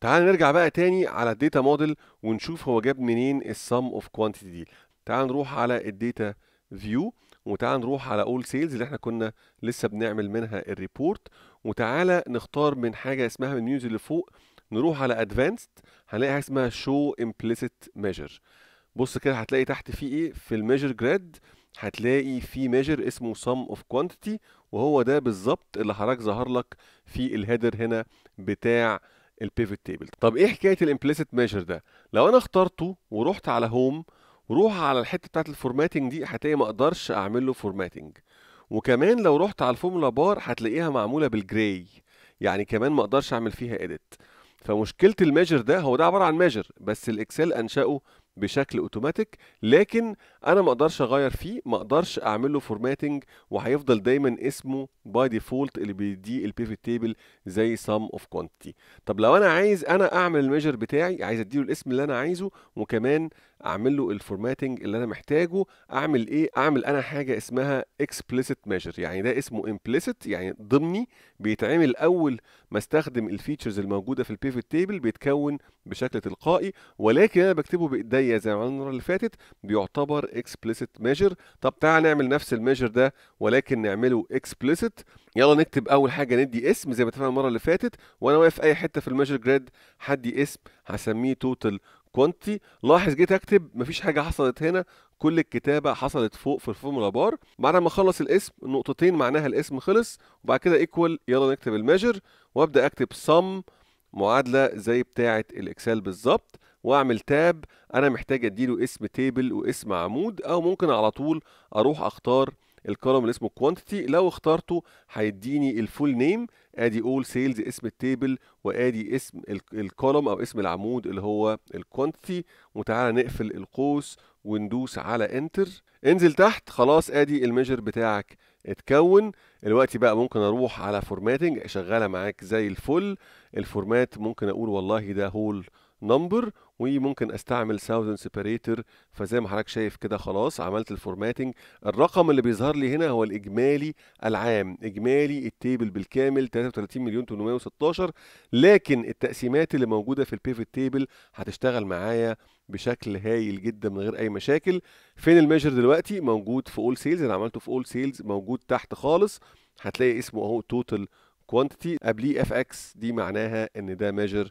تعال نرجع بقى تاني على ال data model ونشوف هو جاب منين ال sum of quantity دي. تعال نروح على ال data view وتعال نروح على all sales اللي إحنا كنا لسه بنعمل منها ال report وتعالى نختار من حاجة اسمها من ال menus اللي فوق نروح على advanced هنلاقي حاجة اسمها show implicit measure بص كده هتلاقي تحت في إيه؟ في ال measure grid هتلاقي في measure اسمه sum of quantity وهو ده بالظبط اللي حضرتك ظهر لك في ال header هنا بتاع ال pivot table طب إيه حكاية ال implicit measure ده؟ لو أنا اخترته ورحت على home وروح على الحتة بتاعت ال formatting دي هتلاقي ما أقدرش أعمل له formatting وكمان لو رحت على ال formula bar هتلاقيها معمولة بال gray يعني كمان ما أقدرش أعمل فيها edit فمشكلة ال measure ده هو ده عبارة عن measure بس ال Excel أنشأه بشكل أوتوماتيك لكن أنا ما أقدرش أغير فيه ما أقدرش أعمل له formatting وهيفضل دايما اسمه by default اللي بيديه ال pivot table زي sum of quantity طب لو أنا عايز أنا أعمل ال measure بتاعي عايز أديله الاسم اللي أنا عايزه وكمان أعمل له ال formatting اللي أنا محتاجه أعمل إيه؟ أعمل أنا حاجة اسمها explicit measure يعني ده اسمه implicit يعني ضمني بيتعمل أول ما أستخدم ال features الموجودة في ال pivot table بيتكون بشكل تلقائي ولكن أنا بكتبه بإيديا زي ما المرة اللي فاتت بيعتبر explicit measure. طب تعال نعمل نفس ال measure ده ولكن نعمله explicit. يلا نكتب أول حاجة ندي اسم زي ما اتفقنا المرة اللي فاتت وأنا واقف أي حتة في ال measure grid هدي اسم هسميه total quantity لاحظ جيت اكتب مفيش حاجة حصلت هنا كل الكتابة حصلت فوق في ال formula bar. بعد ما اخلص الاسم نقطتين معناها الاسم خلص وبعد كده equal يلا نكتب ال measure وابدأ اكتب sum معادلة زي بتاعة الاكسل بالظبط واعمل tab أنا محتاج أديله اسم table واسم عمود أو ممكن على طول أروح أختار ال column اللي اسمه quantity لو اخترته هيديني ال full name ادي All Sales اسم ال table وادي اسم ال column أو اسم العمود اللي هو ال quantity وتعالى نقفل القوس وندوس على enter انزل تحت. خلاص ادي ال measure بتاعك اتكون. دلوقتي بقى ممكن أروح على formatting شغالة معاك زي الفل. ال format ممكن أقول والله ده whole number وممكن أستعمل 1000 separator فزي ما حضرتك شايف كده خلاص عملت ال formatting الرقم اللي بيظهر لي هنا هو الإجمالي العام. إجمالي ال table بالكامل 33 مليون 816 لكن التقسيمات اللي موجودة في ال pivot table هتشتغل معايا بشكل هايل جدا من غير أي مشاكل. فين ال measure دلوقتي؟ موجود في All Sales أنا عملته في All Sales موجود تحت خالص. هتلاقي اسمه أهو total quantity قبليه fx دي معناها إن ده measure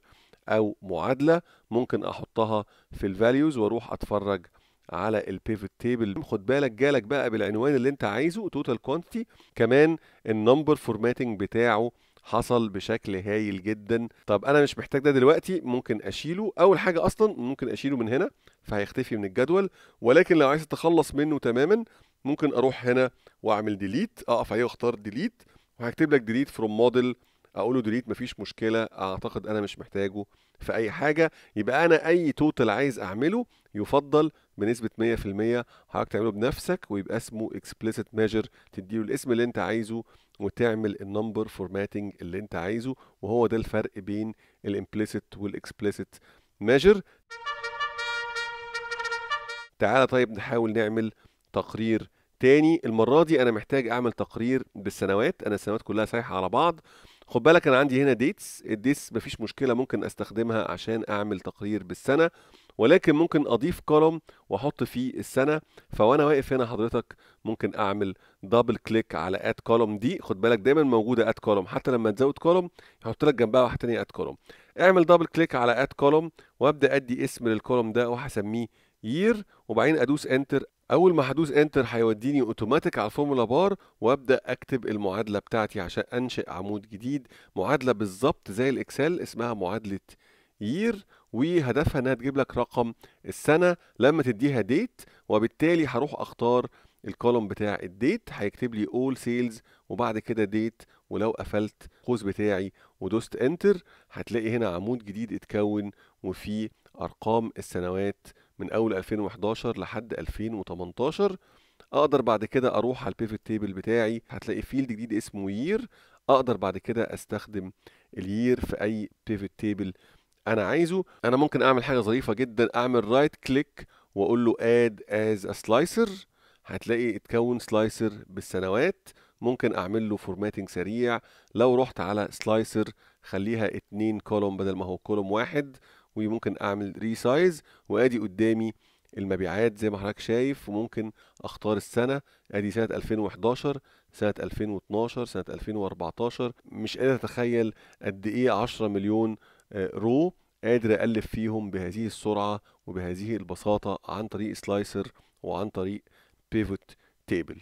أو معادلة ممكن أحطها في ال values وأروح أتفرج على ال pivot table خد بالك جالك بقى بالعنوان اللي أنت عايزه total quantity كمان ال number formatting بتاعه حصل بشكل هايل جدا. طب أنا مش محتاج ده دلوقتي ممكن أشيله. أول حاجة أصلا ممكن أشيله من هنا فهيختفي من الجدول. ولكن لو عايز أتخلص منه تماما ممكن أروح هنا وأعمل delete أقف عليه وأختار delete وهيكتب لك delete from model أقول له delete مفيش مشكلة أعتقد أنا مش محتاجه. في أي حاجة يبقى أنا أي total عايز أعمله يفضل بنسبة 100% حضرتك تعمله بنفسك ويبقى اسمه explicit measure تديله الاسم اللي أنت عايزه وتعمل ال number formatting اللي أنت عايزه وهو ده الفرق بين ال implicit وال explicit measure. تعالى طيب نحاول نعمل تقرير تاني. المرة دي أنا محتاج أعمل تقرير بالسنوات أنا السنوات كلها سايحة على بعض. خد بالك أنا عندي هنا dates ال dates مفيش مشكلة ممكن أستخدمها عشان أعمل تقرير بالسنة ولكن ممكن أضيف column وأحط فيه السنة فوأنا واقف هنا حضرتك ممكن أعمل double click على add column دي خد بالك دايما موجودة add column حتى لما تزود column يحط لك جنبها واحدة تانية add column اعمل double click على add column وابدأ أدي اسم لل column ده وهسميه year وبعدين أدوس enter أول ما هدوس enter هيوديني اوتوماتيك على ال formula bar وأبدأ أكتب المعادلة بتاعتي عشان أنشئ عمود جديد. معادلة بالظبط زي الإكسل اسمها معادلة year وهدفها إنها تجيب لك رقم السنة لما تديها date وبالتالي هروح أختار ال column بتاع ال date هيكتب لي All Sales وبعد كده date ولو قفلت القوس بتاعي ودوست enter هتلاقي هنا عمود جديد اتكون وفيه أرقام السنوات من أول 2011 لحد 2018 أقدر بعد كده أروح على ال pivot table بتاعي هتلاقي field جديد اسمه year أقدر بعد كده أستخدم ال year في أي pivot table أنا عايزه. أنا ممكن أعمل حاجة ظريفة جدا أعمل right click وأقول له add as slicer هتلاقي اتكون slicer بالسنوات. ممكن أعمل له formatting سريع. لو رحت على slicer خليها اتنين column بدل ما هو column واحد. وممكن أعمل resize وآدي قدامي المبيعات زي ما حضرتك شايف وممكن أختار السنة. آدي سنة 2011 سنة 2012 سنة 2014 مش قادر أتخيل قد إيه 10 مليون row قادر اقلب فيهم بهذه السرعة وبهذه البساطة عن طريق slicer وعن طريق pivot table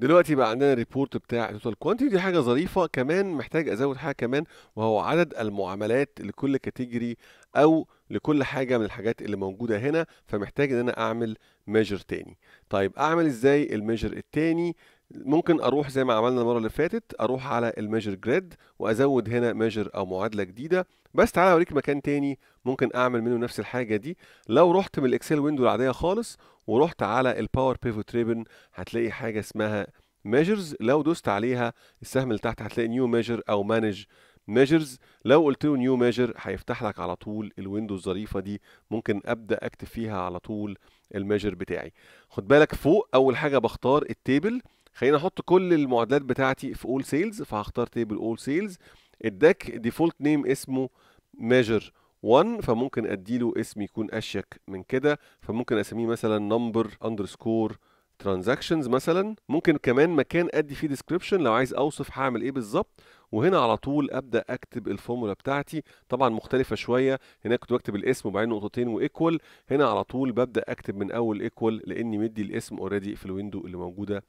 دلوقتي بقى عندنا ال report بتاع total quantity دي حاجة ظريفة كمان محتاج أزود حاجة كمان وهو عدد المعاملات لكل category أو لكل حاجة من الحاجات اللي موجودة هنا فمحتاج إن أنا أعمل measure تاني. طيب أعمل إزاي ال measure التاني؟ ممكن أروح زي ما عملنا المرة اللي فاتت أروح على ال measure grid وأزود هنا measure أو معادلة جديدة. بس تعالى أوريك مكان تاني ممكن أعمل منه نفس الحاجة دي. لو رحت من الإكسل window العادية خالص ورحت على ال Power Pivot ribbon هتلاقي حاجة اسمها measures لو دوست عليها السهم اللي تحت هتلاقي new measure أو manage measures لو قلت له new measure هيفتح لك على طول ال window الظريفة دي. ممكن أبدأ أكتب فيها على طول ال measure بتاعي. خد بالك فوق أول حاجة بختار ال table خلينا أحط كل المعادلات بتاعتي في All Sales فهختار table All Sales اداك default name اسمه measure 1 فممكن أديله اسم يكون أشيك من كده. فممكن أسميه مثلا number underscore transactions مثلا. ممكن كمان مكان أدي فيه description لو عايز أوصف هعمل إيه بالظبط. وهنا على طول أبدأ أكتب الفورمولا بتاعتي. طبعا مختلفة شوية. هناك كنت بكتب الاسم وبعدين نقطتين و equal هنا على طول ببدأ أكتب من أول equal لأني مدي الاسم already في ال window اللي موجودة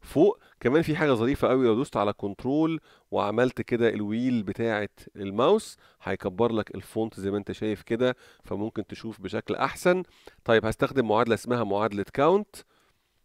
فوق. كمان في حاجة ظريفة قوي لو دوست على control وعملت كده ال wheel بتاعه الماوس. هيكبر لك ال font زي ما انت شايف كده فممكن تشوف بشكل أحسن. طيب هستخدم معادلة اسمها معادلة count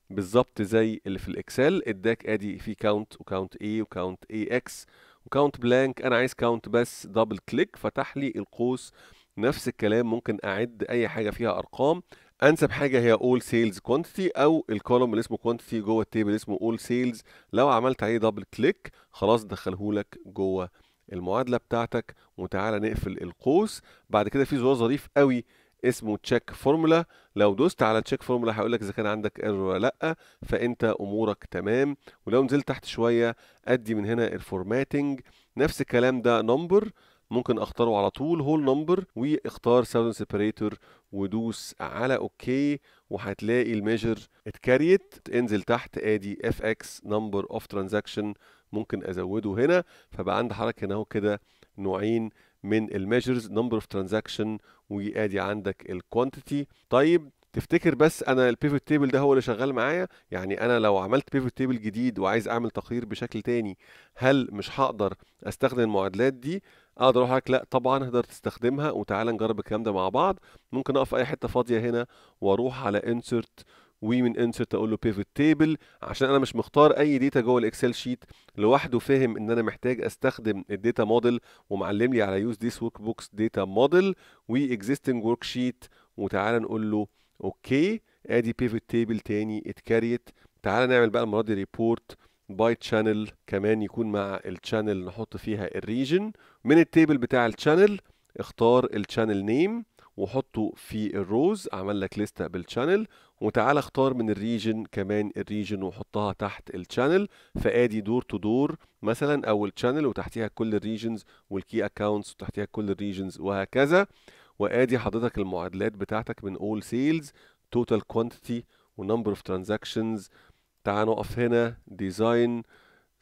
بالظبط زي اللي في ال Excel. اداك أدي في count و count A و count AX و count blank أنا عايز count بس double click فتح لي القوس. نفس الكلام ممكن أعد أي حاجة فيها أرقام. أنسب حاجة هي all sales quantity أو ال column اللي اسمه quantity جوه ال table اسمه all sales لو عملت عليه double click خلاص دخله لك جوه المعادلة بتاعتك. وتعالى نقفل القوس. بعد كده في زرار ظريف قوي اسمه check formula لو دوست على check formula هيقول لك إذا كان عندك error ولا لأ. فأنت أمورك تمام. ولو نزلت تحت شوية أدي من هنا ال formatting نفس الكلام ده number ممكن أختاره على طول whole number واختار thousand separator ودوس على okay وهتلاقي ال measure اتcreate انزل تحت آدي FX number of transaction ممكن أزوده هنا. فبقى عندي حركة هنا أهو كده نوعين من ال measures number of transaction وآدي عندك ال quantity طيب تفتكر بس أنا ال pivot table ده هو اللي شغال معايا؟ يعني أنا لو عملت pivot table جديد وعايز أعمل تقرير بشكل تاني هل مش هقدر أستخدم المعادلات دي؟ أقدر أقول لا طبعا تقدر تستخدمها وتعالى نجرب الكلام ده مع بعض. ممكن اقف اي حتة فاضية هنا وأروح على insert ومن insert أقول له pivot table عشان أنا مش مختار اي data جوه ال Excel sheet لوحده فاهم ان أنا محتاج استخدم ال data model ومعلم لي على use this workbook's data model و existing worksheet وتعالى نقول له okay ادي pivot table تاني اتcreate تعالى نعمل بقى المره دي report by channel كمان يكون مع ال channel نحط فيها ال region. من ال table بتاع ال channel اختار ال channel name وحطه في ال rows عمل لك لستة بال channel. وتعالى اختار من ال region كمان ال region وحطها تحت ال channel. فآدي door to door مثلا أو ال channel وتحتيها كل ال regions وال key accounts وتحتيها كل ال regions وهكذا. وآدي حضرتك المعادلات بتاعتك من all sales total quantity و number of transactions تعال نقف هنا design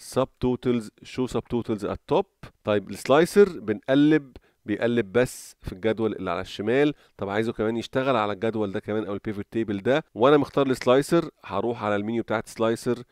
subtotals show subtotals at top طيب ال slicer بنقلب بيقلب بس في الجدول اللي على الشمال. طب عايزه كمان يشتغل على الجدول ده كمان أو ال pivot table ده. وأنا مختار ال slicer هروح على المنيو بتاعت slicer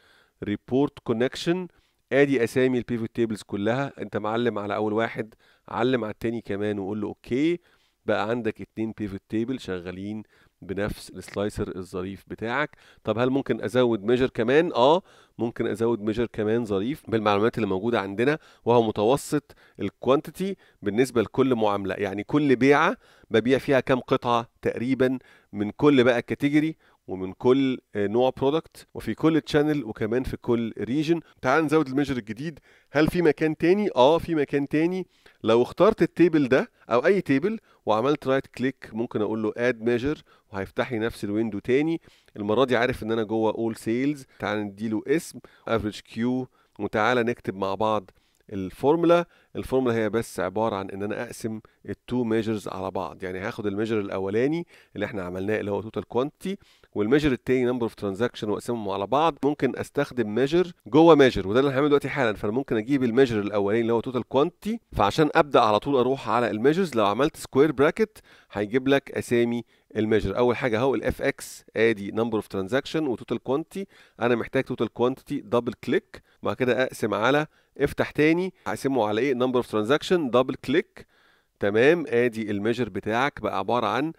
report connection آدي أسامي ال pivot tables كلها. أنت معلم على أول واحد علم على التاني كمان وقول له okay. بقى عندك اتنين pivot table شغالين بنفس ال slicer الظريف بتاعك. طب هل ممكن أزود measure كمان؟ آه ممكن أزود measure كمان ظريف بالمعلومات اللي موجودة عندنا وهو متوسط ال quantity بالنسبة لكل معاملة. يعني كل بيعة ببيع فيها كام قطعة تقريبا من كل بقى category ومن كل نوع product وفي كل channel وكمان في كل region تعال نزود ال measure الجديد. هل في مكان تاني؟ آه في مكان تاني. لو اخترت ال table ده أو أي table وعملت right click ممكن أقول له add measure وهيفتح لي نفس ال window تاني. المرة دي عارف إن أنا جوه all sales تعال نديله اسم average Q وتعالى نكتب مع بعض ال formula ال formula هي بس عبارة عن إن أنا أقسم ال two measures على بعض. يعني هاخد ال measure الأولاني اللي إحنا عملناه اللي هو total quantity وال measure التاني number of transaction واقسمهم على بعض ممكن أستخدم measure جوه measure وده اللي هعمله دلوقتي حالا فانا ممكن أجيب ال measure الأولاني اللي هو total quantity فعشان أبدأ على طول أروح على ال measures لو عملت square bracket هيجيب لك أسامي ال measure. أول حاجة أهو ال FX آدي number of transaction و total quantity أنا محتاج total quantity double click بعد كده أقسم على افتح تاني هقسمه على إيه؟ number of transaction double click تمام؟ آدي ال measure بتاعك بقى عبارة عن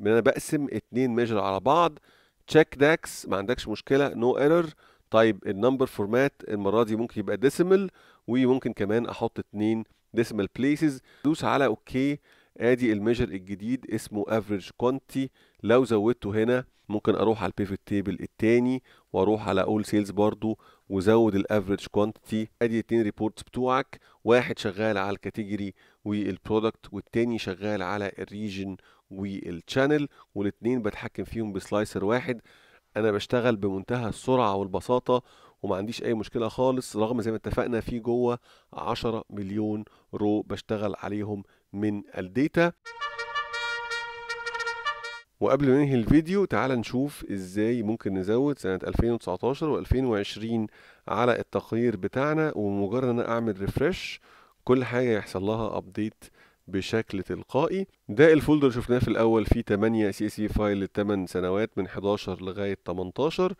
إن أنا بقسم اتنين measure على بعض. check DAX ما عندكش مشكلة no no error طيب ال number format المرة دي ممكن يبقى decimal وممكن كمان أحط اتنين decimal places دوس على okay آدي ال measure الجديد اسمه average quantity لو زودته هنا ممكن أروح على ال pivot table التاني وأروح على all sales برضو وزود ال average quantity آدي اتنين reports بتوعك واحد شغال على ال category وال product والتاني شغال على ال region وال channel والاتنين بتحكم فيهم ب slicer واحد. أنا بشتغل بمنتهى السرعة والبساطة وما عنديش أي مشكلة خالص رغم زي ما اتفقنا في جوه 10 مليون row بشتغل عليهم من ال data. وقبل ما ننهي الفيديو تعال نشوف إزاي ممكن نزود سنة 2019 و2020 على التقرير بتاعنا ومجرد إن أنا أعمل refresh كل حاجة يحصل لها update بشكل تلقائي. ده ال folder شفناه في الأول فيه 8 CSV file للثمان سنوات من 11 لغاية 18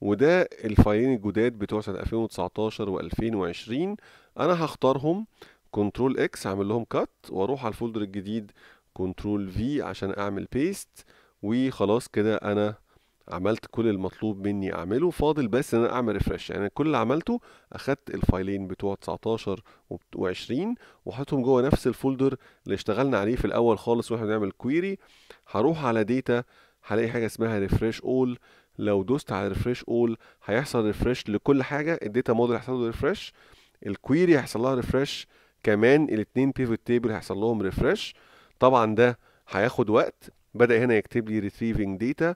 وده ال fileين الجداد بتوع سنة 2019 و2020 أنا هختارهم control X اعمل لهم cut وأروح على ال folder الجديد control V عشان أعمل paste وخلاص كده أنا عملت كل المطلوب مني أعمله فاضل بس إن أنا أعمل refresh يعني كل اللي عملته أخدت ال fileين بتوع 19 و20 وحطهم جوه نفس ال folder اللي اشتغلنا عليه في الأول خالص وإحنا بنعمل query هروح على data هلاقي حاجة اسمها refresh all لو دوست على refresh all هيحصل refresh لكل حاجة. ال data model هيحصل له refresh ال query هيحصل لها refresh كمان الاثنين pivot table هيحصل لهم refresh طبعا ده هياخد وقت. بدأ هنا يكتب لي retrieving data.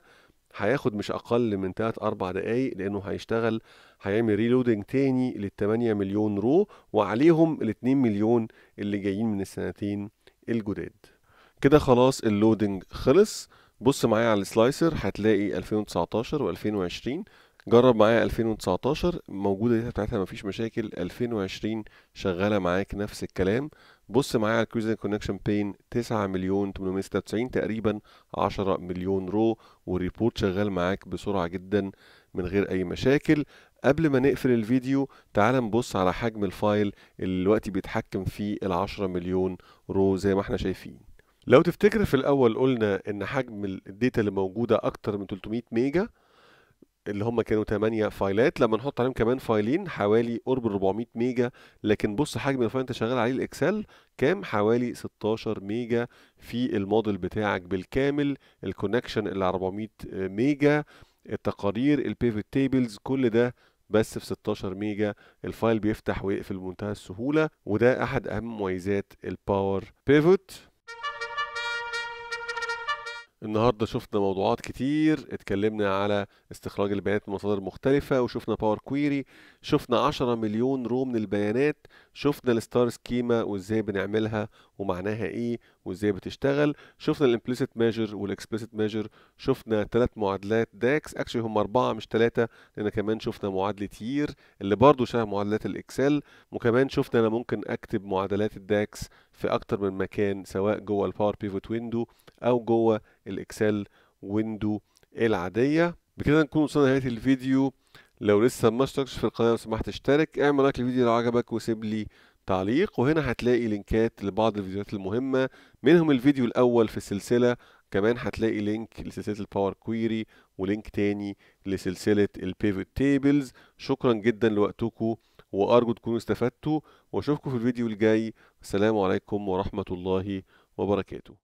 هياخد مش أقل من 3 4 دقايق لأنه هيشتغل هيعمل reloading تاني لل 8 مليون row وعليهم ال 2 مليون اللي جايين من السنتين الجداد. كده خلاص ال loading خلص. بص معايا على ال slicer هتلاقي 2019 و2020 جرب معايا 2019 موجودة بتاعتها مفيش مشاكل 2020 شغالة معاك نفس الكلام. بص معايا على ال queries and connections بين 9 مليون 896 تقريبا 10 مليون row وال report شغال معاك بسرعة جدا من غير أي مشاكل. قبل ما نقفل الفيديو تعال نبص على حجم ال file اللي دلوقتي بيتحكم فيه ال 10 مليون row زي ما إحنا شايفين. لو تفتكر في الأول قلنا إن حجم ال data اللي موجودة أكتر من 300 ميجا اللي هم كانوا 8 فايلات لما نحط عليهم كمان فايلين حوالي قرب 400 ميجا لكن بص حجم ال file انت شغال عليه ال Excel كام؟ حوالي 16 ميجا في الموديل بتاعك بالكامل. ال connection اللي 400 ميجا التقارير ال pivot tables كل ده بس في 16 ميجا. ال file بيفتح ويقفل بمنتهى السهولة وده أحد أهم مميزات ال Power Pivot النهارده شفنا موضوعات كتير اتكلمنا على استخراج البيانات من مصادر مختلفة وشفنا Power Query شفنا 10 مليون row من البيانات شفنا ال star schema وازاي بنعملها ومعناها إيه وازاي بتشتغل شفنا ال implicit measure وال explicit measure شفنا ثلاث معادلات DAX actually هم أربعة مش ثلاثة لأن كمان شفنا معادلة year اللي برضو شبه معادلات ال Excel وكمان شفنا أنا ممكن أكتب معادلات ال DAX في أكتر من مكان سواء جوه ال Power Pivot window أو جوه ال Excel window العادية. بكده نكون وصلنا لنهاية الفيديو. لو لسه ما اشتركتش في القناة لو سمحت اشترك اعمل like للفيديو لو عجبك وسيب لي تعليق. وهنا هتلاقي لينكات لبعض الفيديوهات المهمة منهم الفيديو الأول في السلسلة. كمان هتلاقي link لسلسلة ال Power Query و link تاني لسلسلة ال pivot tables شكرا جدا لوقتكم وأرجو تكونوا استفدتوا. وأشوفكم في الفيديو الجاي. السلام عليكم ورحمة الله وبركاته.